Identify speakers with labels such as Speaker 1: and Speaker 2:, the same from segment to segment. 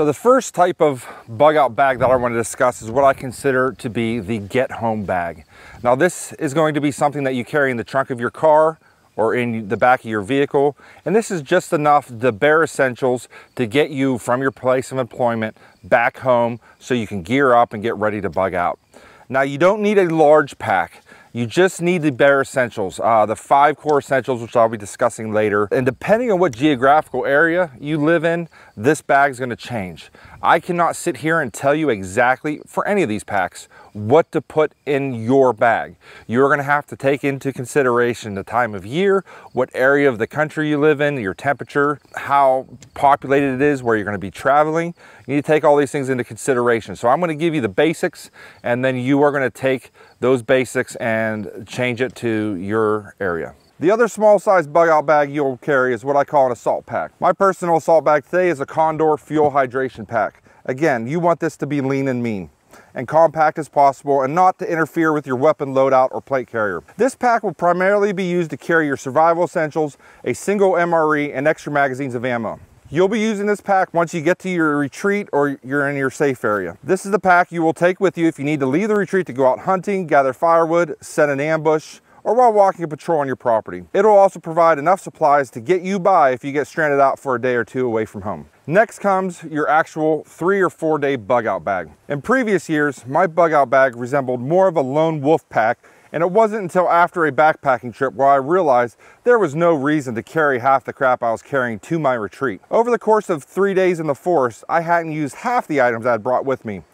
Speaker 1: So the first type of bug out bag that I want to discuss is what I consider to be the get home bag. Now this is going to be something that you carry in the trunk of your car or in the back of your vehicle. And this is just enough, the bare essentials to get you from your place of employment back home so you can gear up and get ready to bug out. Now you don't need a large pack. You just need the bare essentials, uh, the five core essentials, which I'll be discussing later. And depending on what geographical area you live in, this bag is gonna change. I cannot sit here and tell you exactly, for any of these packs, what to put in your bag. You're gonna have to take into consideration the time of year, what area of the country you live in, your temperature, how populated it is, where you're gonna be traveling. You need to take all these things into consideration. So I'm gonna give you the basics and then you are gonna take those basics and change it to your area. The other small size bug out bag you'll carry is what I call an assault pack. My personal assault bag today is a Condor Fuel Hydration Pack. Again, you want this to be lean and mean and compact as possible and not to interfere with your weapon loadout or plate carrier. This pack will primarily be used to carry your survival essentials, a single MRE, and extra magazines of ammo. You'll be using this pack once you get to your retreat or you're in your safe area. This is the pack you will take with you if you need to leave the retreat to go out hunting, gather firewood, set an ambush, or while walking a patrol on your property. It'll also provide enough supplies to get you by if you get stranded out for a day or two away from home. Next comes your actual three or four day bug out bag. In previous years, my bug out bag resembled more of a lone wolf pack and it wasn't until after a backpacking trip where I realized there was no reason to carry half the crap I was carrying to my retreat. Over the course of three days in the forest, I hadn't used half the items I had brought with me.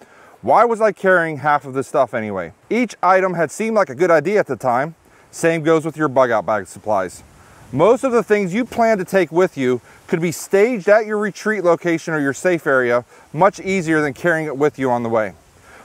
Speaker 1: Why was I carrying half of this stuff anyway? Each item had seemed like a good idea at the time, same goes with your bug out bag supplies. Most of the things you plan to take with you could be staged at your retreat location or your safe area much easier than carrying it with you on the way.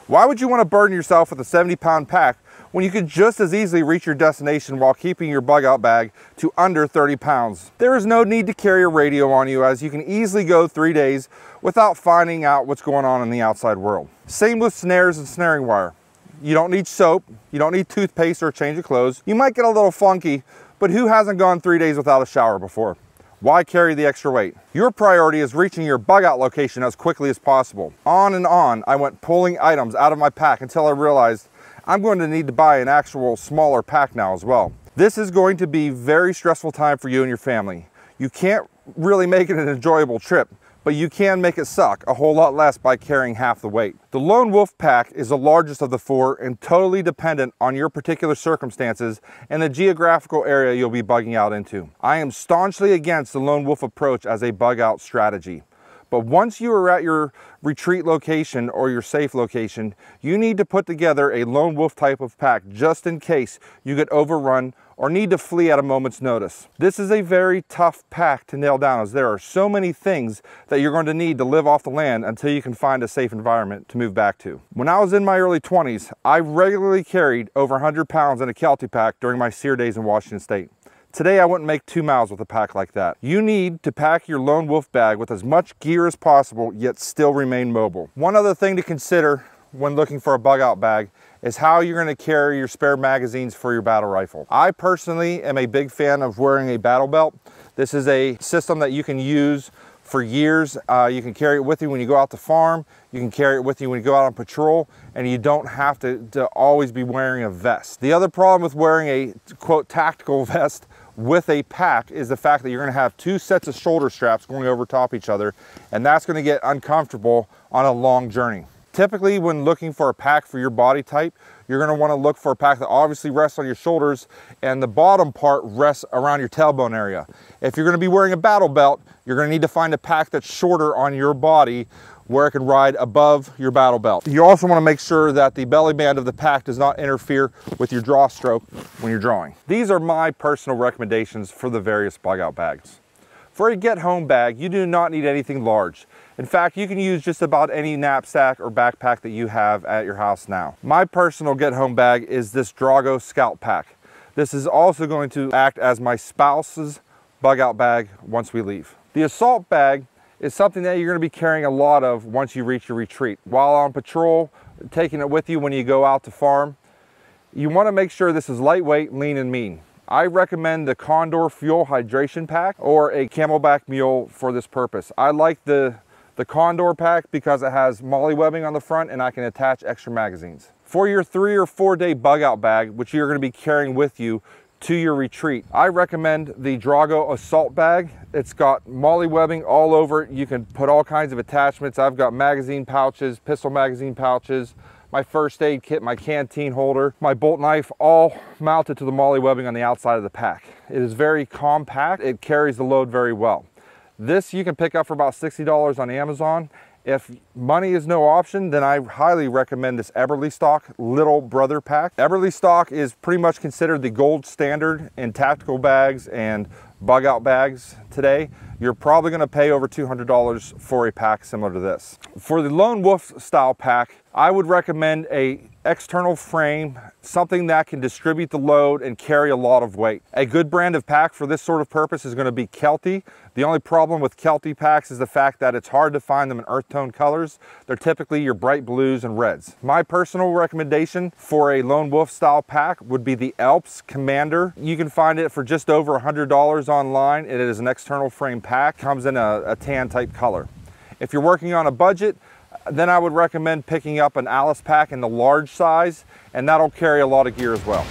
Speaker 1: Why would you want to burden yourself with a 70 pound pack when you could just as easily reach your destination while keeping your bug out bag to under 30 pounds? There is no need to carry a radio on you as you can easily go three days without finding out what's going on in the outside world. Same with snares and snaring wire. You don't need soap. You don't need toothpaste or a change of clothes. You might get a little funky, but who hasn't gone three days without a shower before? Why carry the extra weight? Your priority is reaching your bug out location as quickly as possible. On and on, I went pulling items out of my pack until I realized I'm going to need to buy an actual smaller pack now as well. This is going to be very stressful time for you and your family. You can't really make it an enjoyable trip but you can make it suck a whole lot less by carrying half the weight. The Lone Wolf Pack is the largest of the four and totally dependent on your particular circumstances and the geographical area you'll be bugging out into. I am staunchly against the Lone Wolf approach as a bug out strategy. But once you are at your retreat location or your safe location, you need to put together a lone wolf type of pack just in case you get overrun or need to flee at a moment's notice. This is a very tough pack to nail down as there are so many things that you're going to need to live off the land until you can find a safe environment to move back to. When I was in my early 20s, I regularly carried over 100 pounds in a Kelty pack during my SERE days in Washington State. Today I wouldn't make two miles with a pack like that. You need to pack your lone wolf bag with as much gear as possible, yet still remain mobile. One other thing to consider when looking for a bug out bag is how you're going to carry your spare magazines for your battle rifle. I personally am a big fan of wearing a battle belt. This is a system that you can use for years. Uh, you can carry it with you when you go out to farm. You can carry it with you when you go out on patrol and you don't have to, to always be wearing a vest. The other problem with wearing a quote tactical vest with a pack is the fact that you're going to have two sets of shoulder straps going over top each other and that's going to get uncomfortable on a long journey. Typically, when looking for a pack for your body type, you're gonna to want to look for a pack that obviously rests on your shoulders and the bottom part rests around your tailbone area. If you're gonna be wearing a battle belt, you're gonna need to find a pack that's shorter on your body where it can ride above your battle belt. You also want to make sure that the belly band of the pack does not interfere with your draw stroke when you're drawing. These are my personal recommendations for the various bug out bags. For a get home bag, you do not need anything large. In fact, you can use just about any knapsack or backpack that you have at your house now. My personal get home bag is this Drago Scout Pack. This is also going to act as my spouse's bug out bag once we leave. The assault bag is something that you're going to be carrying a lot of once you reach your retreat. While on patrol, taking it with you when you go out to farm, you want to make sure this is lightweight, lean, and mean. I recommend the Condor Fuel Hydration Pack or a CamelBak Mule for this purpose. I like the The Condor pack because it has MOLLE webbing on the front and I can attach extra magazines. For your three or four day bug out bag, which you're gonna be carrying with you to your retreat, I recommend the Drago Assault Bag. It's got MOLLE webbing all over it. You can put all kinds of attachments. I've got magazine pouches, pistol magazine pouches, my first aid kit, my canteen holder, my bolt knife, all mounted to the MOLLE webbing on the outside of the pack. It is very compact. It carries the load very well. This you can pick up for about $60 on Amazon if money is no option, then I highly recommend this Eberlestock Little Brother Pack. Eberlestock is pretty much considered the gold standard in tactical bags and bug out bags today. You're probably gonna pay over $200 for a pack similar to this. For the Lone Wolf style pack, I would recommend a external frame, something that can distribute the load and carry a lot of weight. A good brand of pack for this sort of purpose is gonna be Kelty. The only problem with Kelty packs is the fact that it's hard to find them in earth tone colors. They're typically your bright blues and reds. My personal recommendation for a Lone Wolf style pack would be the Alps Commander. You can find it for just over $100 online. It is an external frame pack, comes in a, a tan type color. If you're working on a budget, then I would recommend picking up an ALICE pack in the large size, and that'll carry a lot of gear as well.